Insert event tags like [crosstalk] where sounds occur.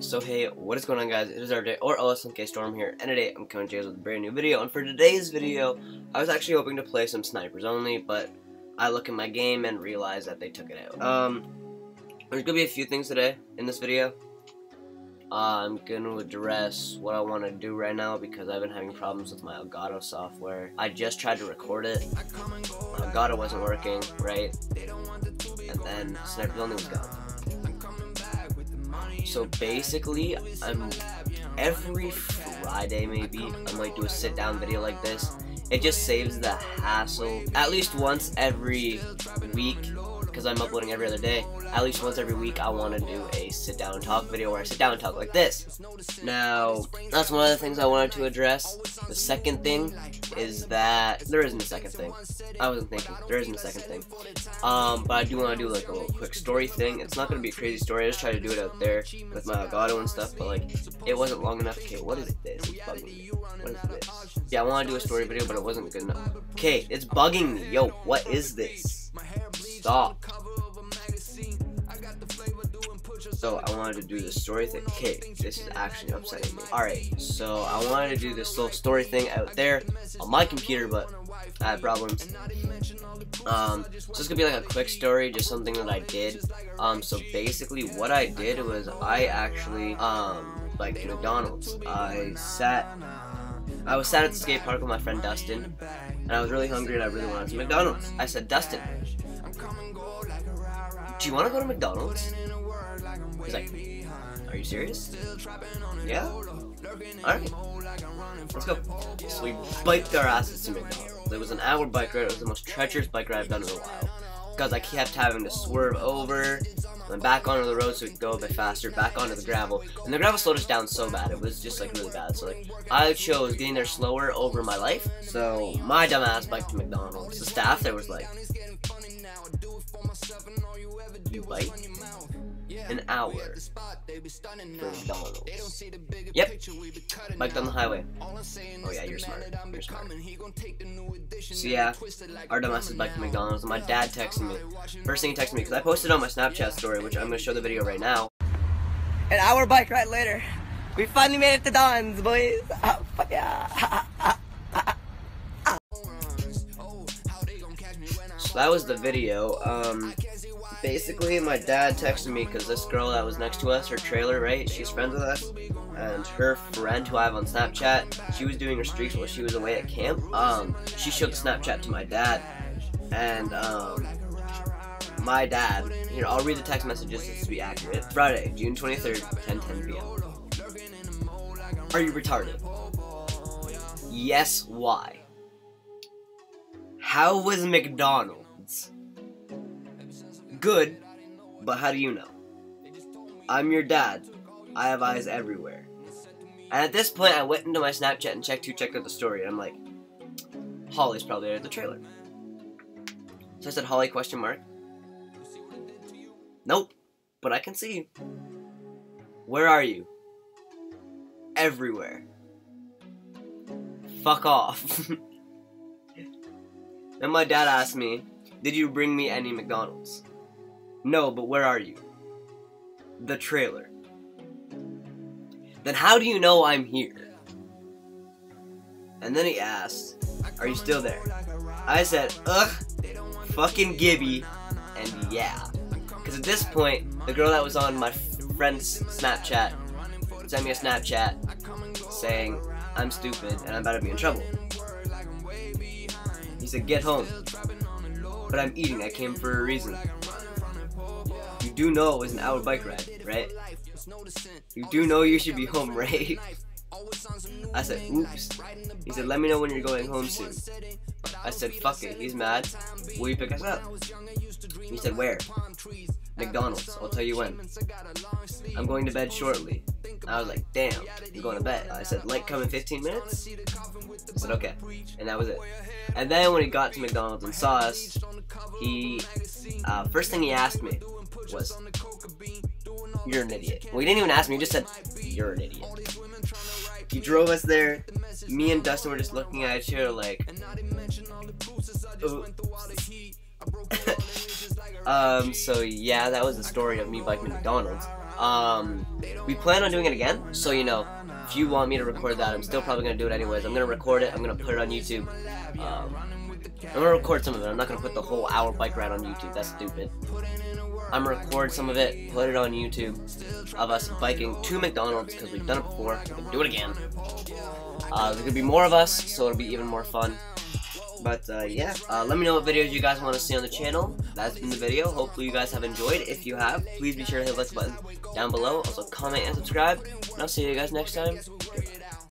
So hey, what is going on guys? It is RJ or LSMK Stormm here, and today I'm coming to you guys with a brand new video, and for today's video, I was actually hoping to play some snipers only, but I look at my game and realize that they took it out. Um, there's gonna be a few things today in this video. Uh, I'm gonna address what I want to do right now because I've been having problems with my Elgato software. I just tried to record it, Elgato wasn't working, right? And then Snipers Only was gone. So basically, I'm every Friday maybe I might do a sit down video like this. It just saves the hassle. At least once every week, because I'm uploading every other day. At least once every week, I want to do a sit down and talk video where I sit down and talk like this. Now, that's one of the things I wanted to address. The second thing is that there isn't a second thing. I wasn't thinking. There isn't a second thing. Um, but I do want to do like a little quick story thing. It's not gonna be a crazy story. I just try to do it out there with my Elgato and stuff. But like, it wasn't long enough. Okay, what is this? It's bugging me. What is this? Yeah, I want to do a story video, but it wasn't good enough. Okay, it's bugging me. Yo, what is this? Stop. So I wanted to do the story thing. Okay, this is actually upsetting me. Alright, so I wanted to do this little story thing out there on my computer, but I had problems. Um, so it's gonna be like a quick story, just something that I did. Um, so basically what I did was I actually, um, like McDonald's. I sat, I was sat at the skate park with my friend Dustin, and I was really hungry and I really wanted some McDonald's. I said, Dustin, do you want to go to McDonald's? He's like, are you serious? Yeah? Alright. Let's go. So we biked our asses to McDonald's. It was an hour bike ride. It was the most treacherous bike ride I've done in a while. Because I kept having to swerve over, then back onto the road so we could go a bit faster, back onto the gravel. And the gravel slowed us down so bad. It was just like really bad. So like I chose getting there slower over my life. So my dumbass biked to McDonald's. The staff there was like, you bike? An hour for McDonald's. Yep. Biked on the highway. Oh yeah, you're smart. You're smart. So yeah, our dumbass is biked to McDonald's, and my dad texted me. First thing he texted me, because I posted on my Snapchat story, which I'm going to show the video right now. An hour bike ride later, we finally made it to Don's, boys. Ah, [laughs] fuck yeah. [laughs] So that was the video. Um, basically, my dad texted me because this girl that was next to us, her trailer, right? She's friends with us, and her friend who I have on Snapchat, she was doing her streaks while she was away at camp. Um, she showed the Snapchat to my dad, and um, my dad. Here, I'll read the text messages just to be accurate. Friday, June 23rd, 10:10 p.m. Are you retarded? Yes. Why? How was McDonald's? Good, but how do you know? I'm your dad. I have eyes everywhere. And at this point, I went into my Snapchat and checked who checked out the story. I'm like, Holly's probably at the trailer. So I said, Holly, question mark. Nope, but I can see you. Where are you? Everywhere. Fuck off. [laughs] Then my dad asked me, Did you bring me any McDonald's? No, but where are you? The trailer. Then how do you know I'm here? And then he asked, Are you still there? I said, Ugh, fucking Gibby, and yeah. Because at this point, the girl that was on my friend's Snapchat sent me a Snapchat saying, I'm stupid and I'm about to be in trouble. He said, get home. But I'm eating, I came for a reason. You do know it was an hour bike ride, right? You do know you should be home, [laughs] right? I said, oops. He said, let me know when you're going home soon. I said, fuck it, he's mad. Will you pick us up? He said, where? McDonald's. I'll tell you when. I'm going to bed shortly. I was like, damn, you're going to bed. I said, light come in 15 minutes? I said, okay. And that was it. And then when he got to McDonald's and saw us, he, uh, first thing he asked me was, you're an idiot. Well, didn't even ask me, he just said, you're an idiot. He drove us there. Me and Dustin were just looking at each other like, [laughs] um, so yeah, that was the story of me biking McDonald's. Um, we plan on doing it again, so you know, if you want me to record that, I'm still probably gonna do it anyways. I'm gonna record it. I'm gonna put it on YouTube. Um, I'm gonna record some of it. I'm not gonna put the whole hour bike ride on YouTube. That's stupid. I'm gonna record some of it, put it on YouTube of us biking to McDonald's because we've done it before. We can do it again. Uh, there's gonna be more of us, so it'll be even more fun. But uh, yeah, uh, let me know what videos you guys want to see on the channel. That's been the video. Hopefully you guys have enjoyed. If you have, please be sure to hit the like button down below. Also comment and subscribe. And I'll see you guys next time.